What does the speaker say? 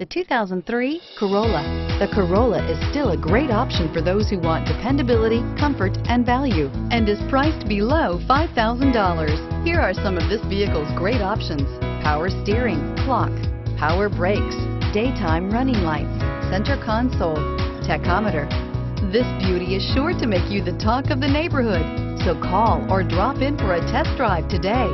The 2003 Corolla. The Corolla is still a great option for those who want dependability, comfort, and value, and is priced below $5,000. Here are some of this vehicle's great options. Power steering, clock, power brakes, daytime running lights, center console, tachometer. This beauty is sure to make you the talk of the neighborhood. So call or drop in for a test drive today.